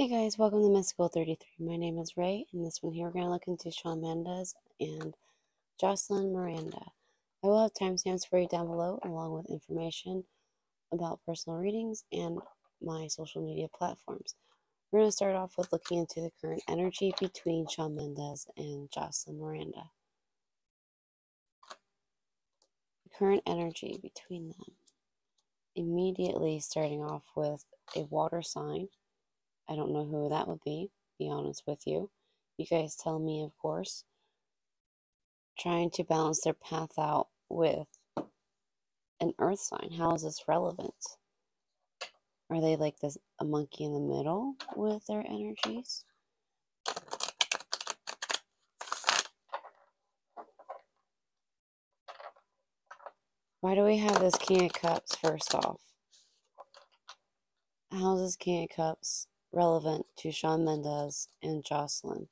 Hey guys, welcome to Mystical 33. My name is Rey, and this one here we're going to look into Shawn Mendes and Jocelyn Miranda. I will have timestamps for you down below, along with information about personal readings and my social media platforms. We're going to start off with looking into the current energy between Shawn Mendes and Jocelyn Miranda. The current energy between them. Immediately starting off with a water sign I don't know who that would be, be honest with you. You guys tell me, of course. Trying to balance their path out with an earth sign. How is this relevant? Are they like this a monkey in the middle with their energies? Why do we have this King of Cups first off? How's this King of Cups relevant to Shawn Mendes and Jocelyn.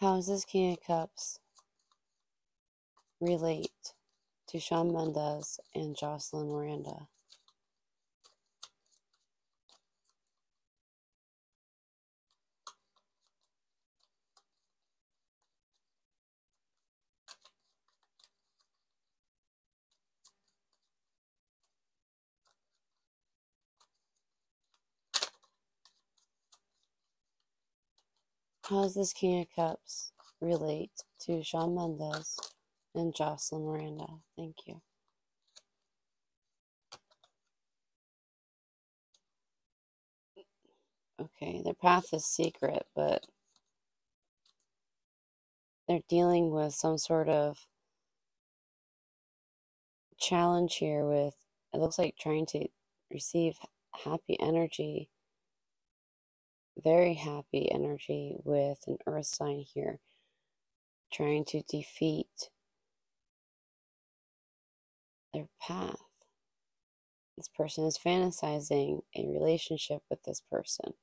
How does this King of Cups relate to Shawn Mendes and Jocelyn Miranda? How does this King of Cups relate to Shawn Mendes and Jocelyn Miranda? Thank you. Okay, their path is secret, but they're dealing with some sort of challenge here with it looks like trying to receive happy energy very happy energy with an earth sign here, trying to defeat their path. This person is fantasizing a relationship with this person.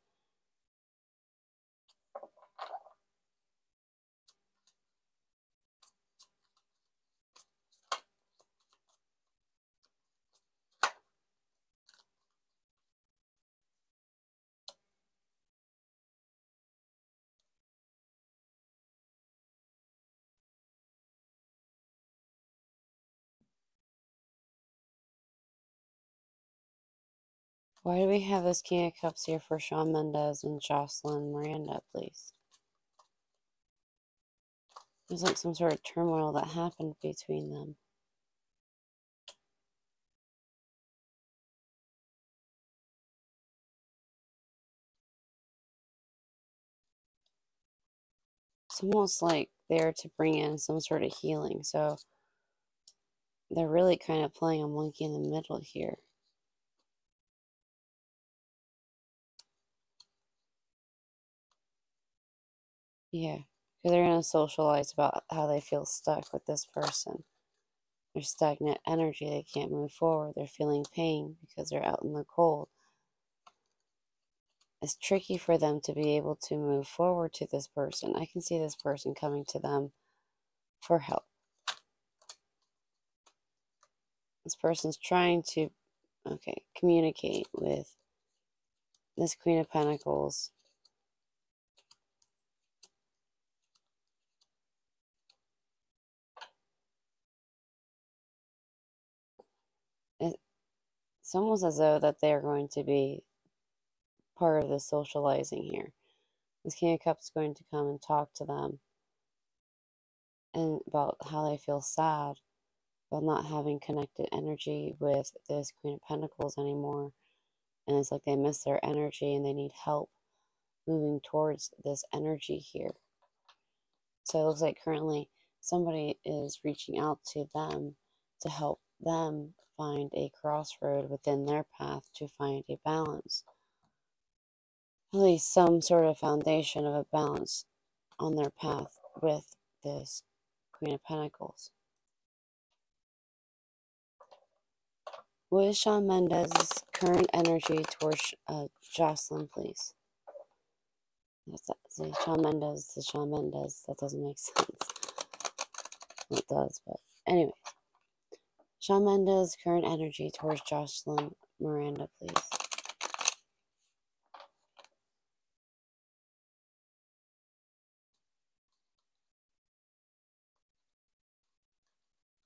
Why do we have this King of Cups here for Shawn Mendes and Jocelyn Miranda, please? There's like some sort of turmoil that happened between them. It's almost like they're to bring in some sort of healing. So they're really kind of playing a monkey in the middle here. Yeah, because they're going to socialize about how they feel stuck with this person. There's stagnant energy. They can't move forward. They're feeling pain because they're out in the cold. It's tricky for them to be able to move forward to this person. I can see this person coming to them for help. This person's trying to, okay, communicate with this Queen of Pentacles it's almost as though that they are going to be part of the socializing here. This King of Cups is going to come and talk to them and about how they feel sad about not having connected energy with this Queen of Pentacles anymore. And it's like they miss their energy and they need help moving towards this energy here. So it looks like currently somebody is reaching out to them to help them find a crossroad within their path to find a balance. At least some sort of foundation of a balance on their path with this Queen of Pentacles. What is Shawn Mendes' current energy towards uh, Jocelyn, please? That's that. Shawn Mendes to Shawn Mendes. That doesn't make sense. It does, but anyway. Shawn Mendes, current energy towards Jocelyn Miranda, please.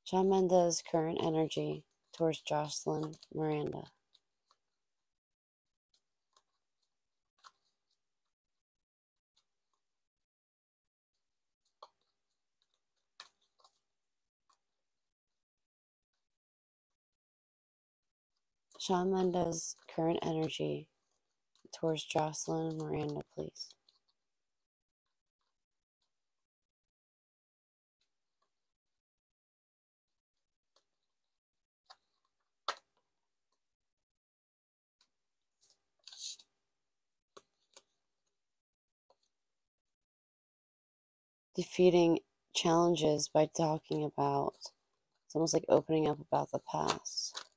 Shawn Mendes, current energy towards Jocelyn Miranda. Shawn Mendes' current energy towards Jocelyn and Miranda, please. Defeating challenges by talking about, it's almost like opening up about the past.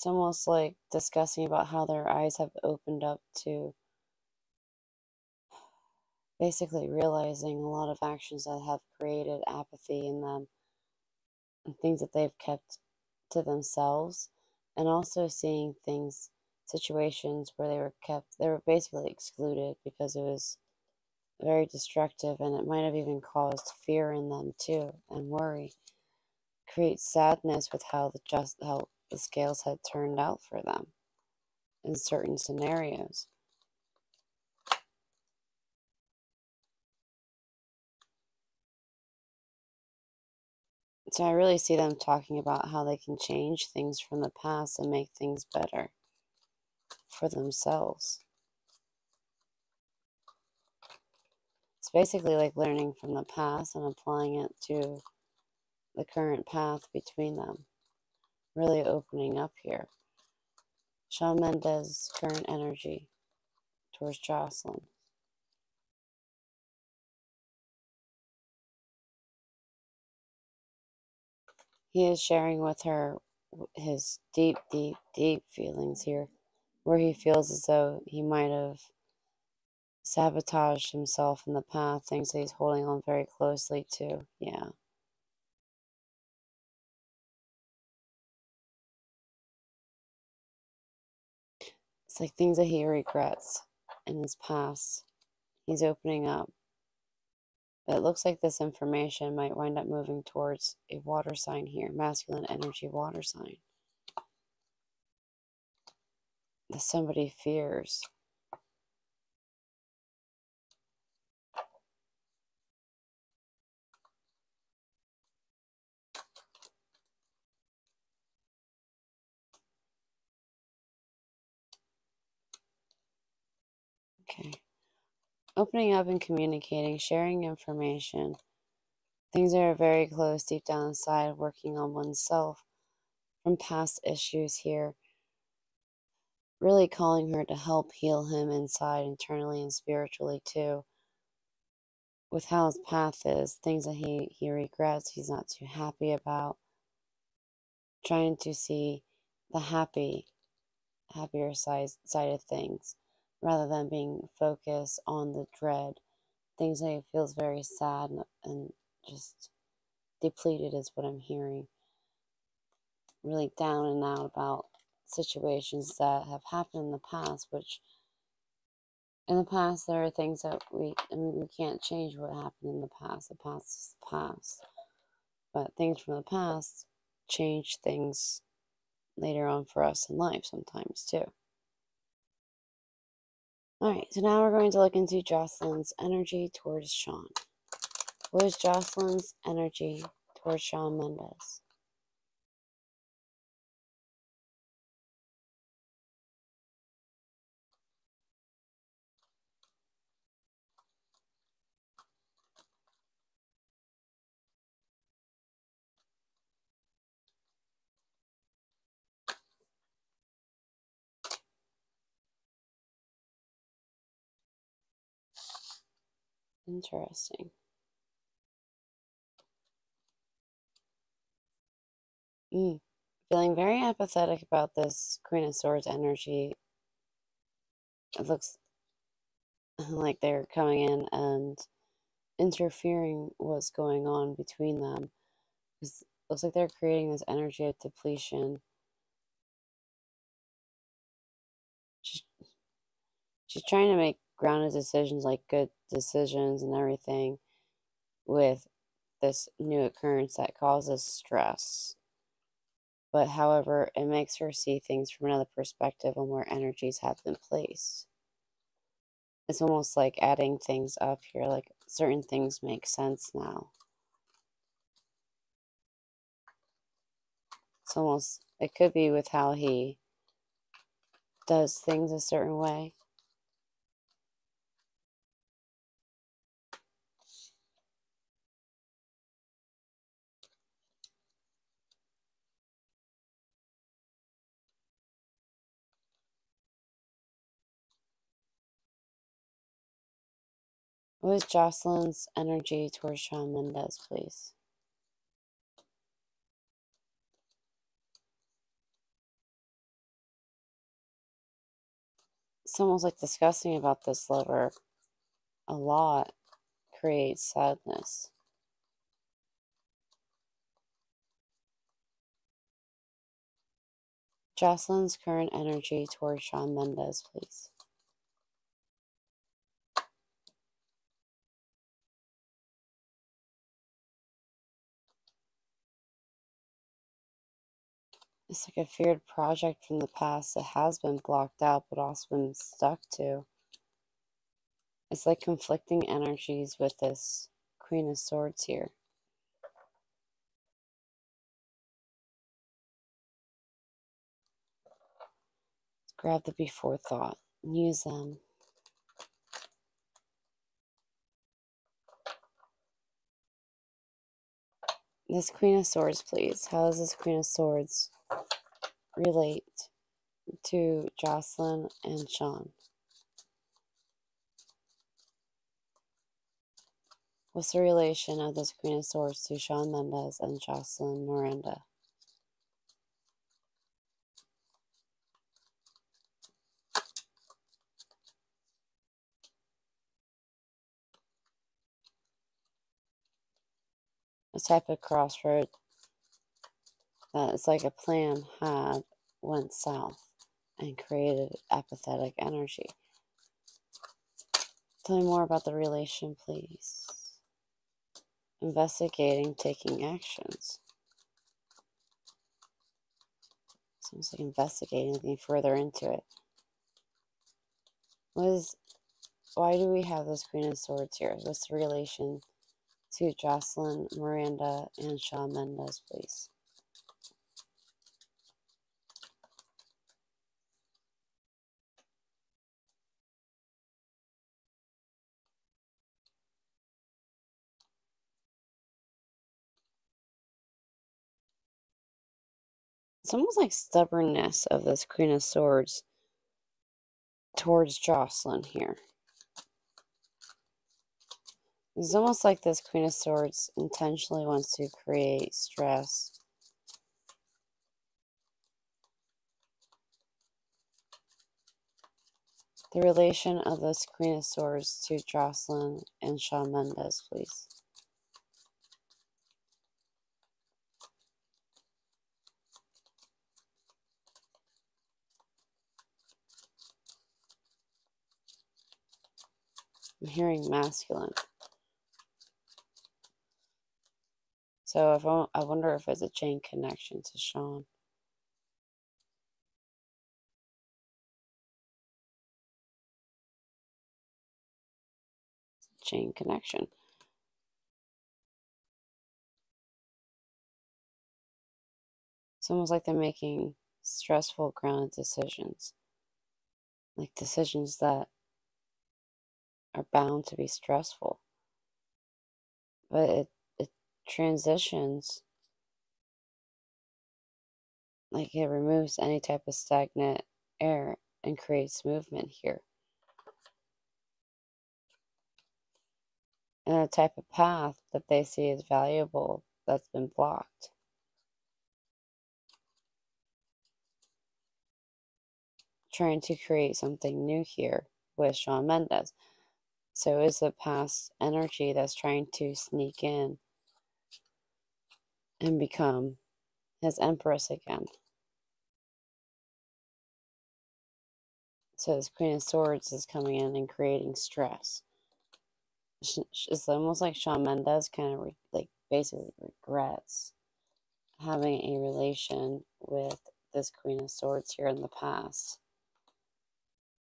It's almost like discussing about how their eyes have opened up to basically realizing a lot of actions that have created apathy in them and things that they've kept to themselves and also seeing things situations where they were kept they were basically excluded because it was very destructive and it might have even caused fear in them too and worry. Create sadness with how the just how the scales had turned out for them in certain scenarios. So I really see them talking about how they can change things from the past and make things better for themselves. It's basically like learning from the past and applying it to the current path between them really opening up here. Shawn Mendes' current energy towards Jocelyn. He is sharing with her his deep, deep, deep feelings here, where he feels as though he might have sabotaged himself in the past, things that he's holding on very closely to. Yeah. Like things that he regrets in his past. He's opening up. But it looks like this information might wind up moving towards a water sign here, masculine energy water sign. That somebody fears. Okay. Opening up and communicating, sharing information. Things that are very close deep down inside, working on oneself from past issues here. Really calling her to help heal him inside, internally and spiritually too. With how his path is, things that he, he regrets, he's not too happy about. Trying to see the happy, happier side, side of things rather than being focused on the dread. Things that feels very sad and, and just depleted is what I'm hearing. Really down and out about situations that have happened in the past, which in the past there are things that we I mean we can't change what happened in the past. The past is the past. But things from the past change things later on for us in life sometimes too. All right, so now we're going to look into Jocelyn's energy towards Shawn. What is Jocelyn's energy towards Shawn Mendes? Interesting. Mm. Feeling very apathetic about this Queen of Swords energy it looks like they're coming in and interfering what's going on between them. It looks like they're creating this energy of depletion. She's, she's trying to make grounded decisions, like good decisions and everything, with this new occurrence that causes stress. But however, it makes her see things from another perspective on where energies have been placed. It's almost like adding things up here, like certain things make sense now. It's almost, it could be with how he does things a certain way. What is Jocelyn's energy towards Shawn Mendes, please? Almost like discussing about this lover a lot creates sadness. Jocelyn's current energy towards Shawn Mendes, please. It's like a feared project from the past that has been blocked out but also been stuck to. It's like conflicting energies with this Queen of Swords here. grab the before thought and use them. This Queen of Swords, please. How is this Queen of Swords relate to Jocelyn and Shawn? What's the relation of this Queen of Swords to Shawn Mendes and Jocelyn Miranda? A type of crossroad that it's like a plan had went south and created apathetic energy. Tell me more about the relation, please. Investigating, taking actions. Sounds like investigating, looking further into it. What is, why do we have this Queen of Swords here? What's the relation to Jocelyn, Miranda, and Shawn Mendes, please? It's almost like stubbornness of this Queen of Swords towards Jocelyn here. It's almost like this Queen of Swords intentionally wants to create stress. The relation of this Queen of Swords to Jocelyn and Shawn Mendes, please. I'm hearing masculine. So if I, I wonder if it's a chain connection to Shawn. Chain connection. It's almost like they're making stressful grounded decisions. Like decisions that are bound to be stressful. But it, it transitions, like it removes any type of stagnant air and creates movement here. And a type of path that they see as valuable that's been blocked. trying to create something new here with Shawn Mendes. So is the past energy that's trying to sneak in and become his empress again. So this Queen of Swords is coming in and creating stress. It's almost like Shawn Mendes kind of like basically regrets having a relation with this Queen of Swords here in the past.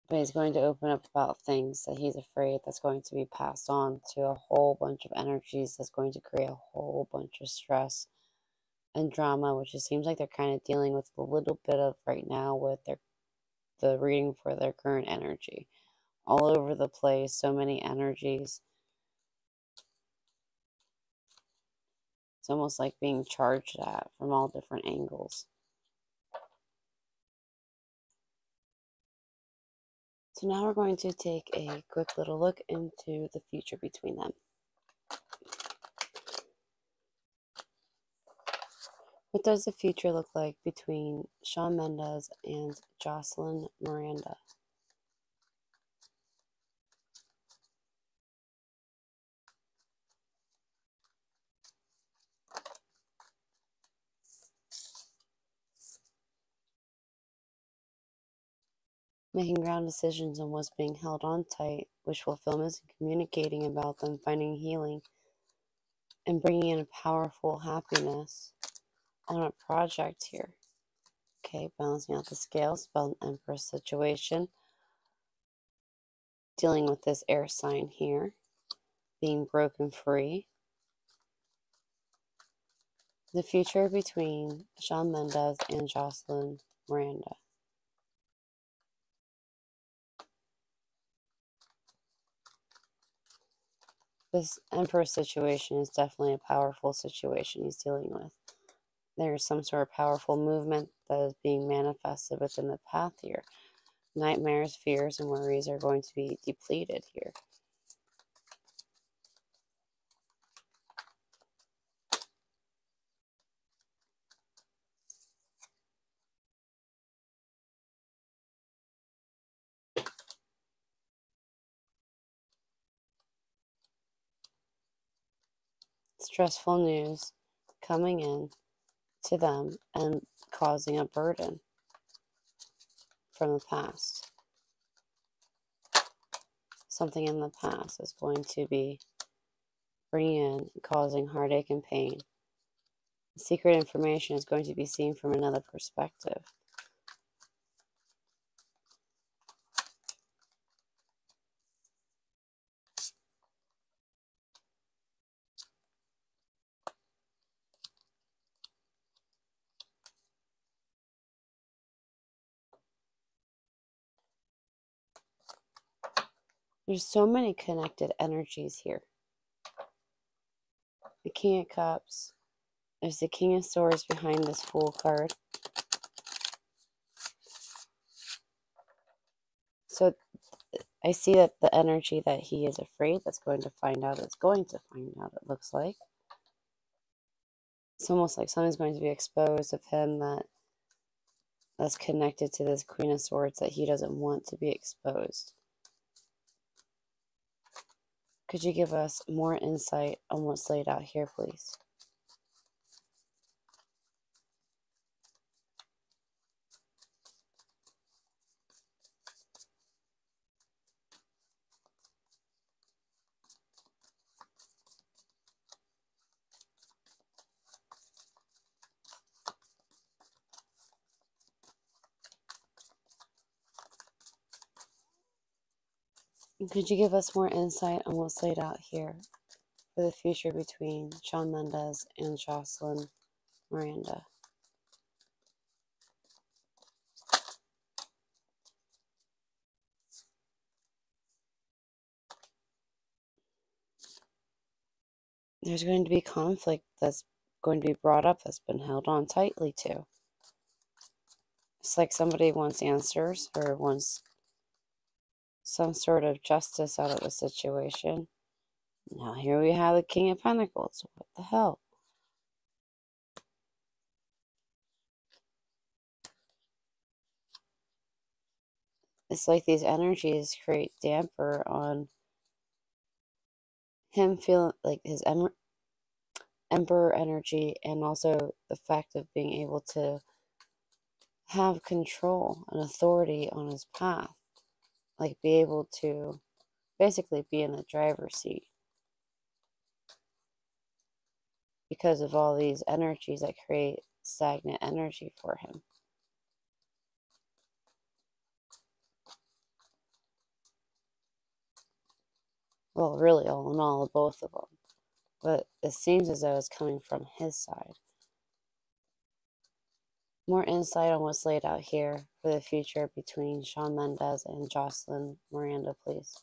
But he's going to open up about things that he's afraid that's going to be passed on to a whole bunch of energies that's going to create a whole bunch of stress and drama, which it seems like they're kind of dealing with a little bit of right now with their the reading for their current energy. All over the place, so many energies. It's almost like being charged at from all different angles. So now we're going to take a quick little look into the future between them. What does the future look like between Shawn Mendes and Jocelyn Miranda? Making ground decisions on what's being held on tight, which fulfillment and communicating about them, finding healing, and bringing in a powerful happiness on a project here. Okay, balancing out the scales, about an Empress situation. Dealing with this air sign here, being broken free. The future between Shawn Mendes and Jocelyn Miranda. This Emperor situation is definitely a powerful situation he's dealing with there's some sort of powerful movement that is being manifested within the path here. Nightmares, fears, and worries are going to be depleted here. Stressful news coming in to them and causing a burden from the past. Something in the past is going to be bringing in, causing heartache and pain. Secret information is going to be seen from another perspective. There's so many connected energies here. The King of Cups. There's the King of Swords behind this Fool card. So I see that the energy that he is afraid that's going to find out is going to find out, it looks like. It's almost like something's going to be exposed of him that that's connected to this Queen of Swords that he doesn't want to be exposed. Could you give us more insight on what's laid out here, please? Could you give us more insight on what's laid out here for the future between Shawn Mendes and Jocelyn Miranda? There's going to be conflict that's going to be brought up that's been held on tightly to. It's like somebody wants answers or wants some sort of justice out of the situation. Now here we have the King of Pentacles. What the hell? it's like these energies create damper on him feeling like his em- emperor energy and also the fact of being able to have control and authority on his path like be able to basically be in the driver's seat because of all these energies that create stagnant energy for him Well, really, all in all, both of them. But it seems as though it's coming from his side. More insight on what's laid out here for the future between Shawn Mendes and Jocelyn Miranda, please.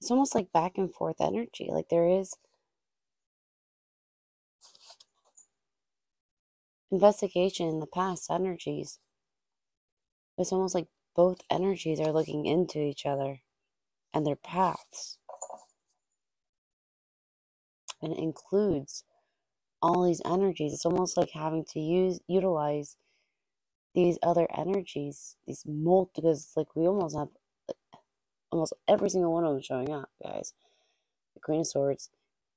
It's almost like back and forth energy. Like there is investigation in the past energies. It's almost like both energies are looking into each other and their paths. And it includes all these energies. It's almost like having to use utilize these other energies, these multi because like we almost have almost every single one of them showing up, guys. The Queen of Swords,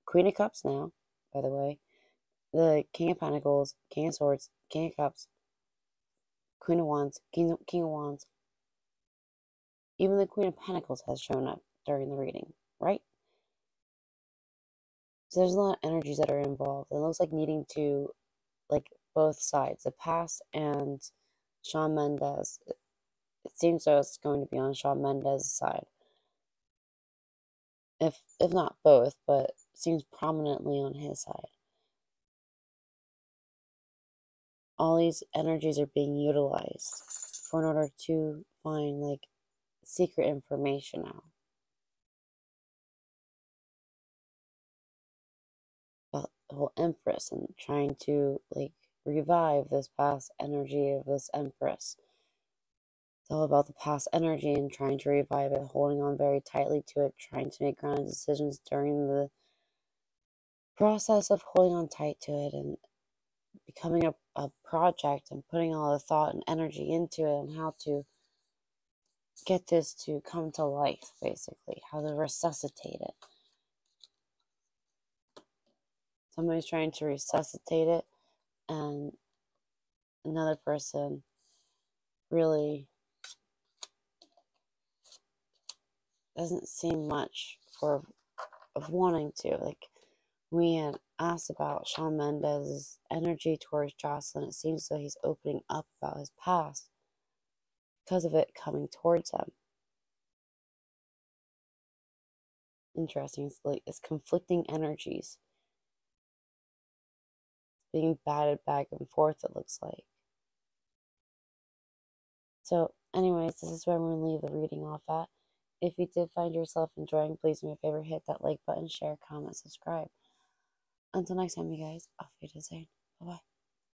Queen of Cups now, by the way. The King of Pentacles, King of Swords, King of Cups, Queen of Wands, King of, King of Wands. Even the Queen of Pentacles has shown up during the reading, right? So there's a lot of energies that are involved. It looks like needing to, like, both sides, the past and Shawn Mendes it seems though it's going to be on Shawn Mendes' side. If if not both, but seems prominently on his side. All these energies are being utilized for in order to find like secret information out. About the whole Empress and trying to like revive this past energy of this Empress it's all about the past energy and trying to revive it, holding on very tightly to it, trying to make grounded decisions during the process of holding on tight to it and becoming a, a project and putting all the thought and energy into it and how to get this to come to life, basically, how to resuscitate it. Somebody's trying to resuscitate it, and another person really doesn't seem much for of wanting to. Like we had asked about Shawn Mendes' energy towards Jocelyn. It seems though he's opening up about his past because of it coming towards him. Interesting. It's like it's conflicting energies being batted back and forth, it looks like. So, anyways, this is where I'm going to leave the reading off at. If you did find yourself enjoying, please do me a favor, hit that like button, share, comment, subscribe. Until next time, you guys, auf Wiedersehen. Bye bye.